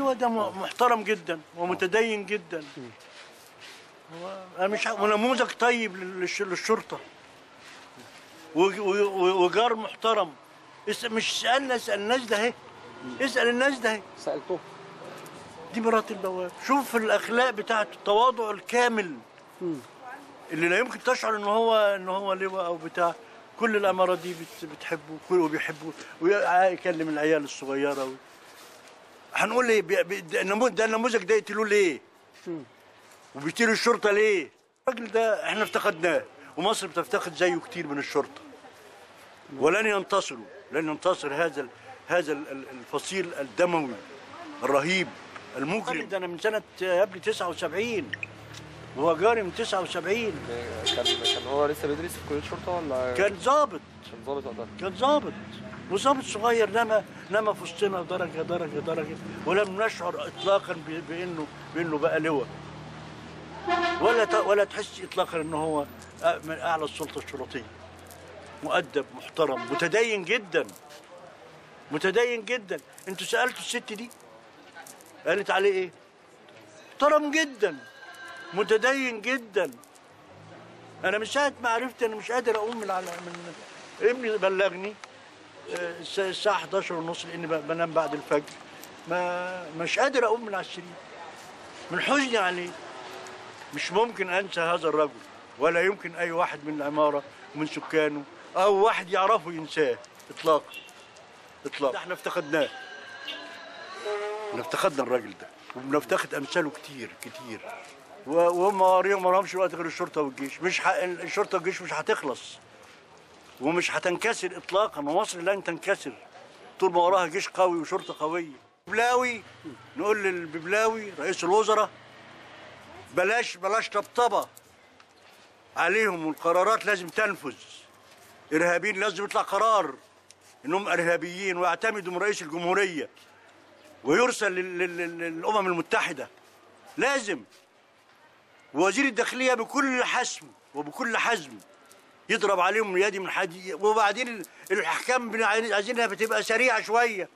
هو ده محترم جدا ومتدين جدا. أنا مش ونموذج طيب للش- للشرطة. وجار محترم. مش سألنا اسال الناس ده اهي. اسأل الناس ده اهي. سألته. دي مرات البواب. شوف الأخلاق بتاعته التواضع الكامل. اللي لا يمكن تشعر إن هو إن هو لواء أو بتاع. كل الامارات دي بت- بتحبه كل وبيحبه. ويكلم العيال الصغيرة. و... هنقول إيه؟ ده النمو- ده النموذج ده يقتلوه ليه؟ وبيطيروا الشرطة ليه؟ الراجل ده إحنا افتقدناه. ومصر بتفتقد زيه كتير من الشرطة. ولن ينتصروا. لن ينتصر هذا هذا ال- ال- الفصيل الدموي الرهيب. المجرم. ده أنا من سنة قبل 79 وهو جاري من 79 كان كان هو لسه بيدرس في كلية شرطة ولا؟ كان ظابط كان ظابط وقتها. كان ظابط وظابط صغير نما نما في وسطنا درجه درجه درجة. ولم نشعر اطلاقا بانه بإنه بقى لواء. ولا ت- ولا تحس اطلاقا إنه هو من أعلى السلطة الشرطية. مؤدب محترم متدين جدا. متدين جدا. أنتوا سألتوا الست دي؟ قالت عليه إيه؟ محترم جدا متدين جدا. أنا من ساعة ما عرفت أنا مش قادر أقوم من على من ابني بلغني آه، الس- الساعة 11 ونص لأني بنام بعد الفجر. ما مش قادر أقوم من على السرير. من حزني عليه. مش ممكن أنسى هذا الرجل ولا يمكن أي واحد من العمارة ومن سكانه أو واحد يعرفه ينساه اطلاقا. اطلاقا. إحنا افتقدناه. إحنا افتقدنا الراجل ده وبنفتقد أمثاله كتير كتير. وهم ما لهمش وقت غير الشرطة والجيش. مش ح... الشرطة والجيش مش هتخلص. ومش هتنكسر اطلاقا ومصر لن تنكسر. طول ما وراها جيش قوي وشرطة قوية. ببلاوي نقول للببلاوي رئيس الوزراء بلاش بلاش طبطبة. عليهم والقرارات لازم تنفذ. إرهابيين لازم يطلع قرار إنهم إرهابيين ويعتمدوا من رئيس الجمهورية. ويرسل لل- لل- للأمم المتحدة. لازم. ووزير الداخلية بكل حسم وبكل حزم يضرب عليهم يدي من حديد وبعدين ال- الأحكام عايزينها بتبقى سريعة شوية.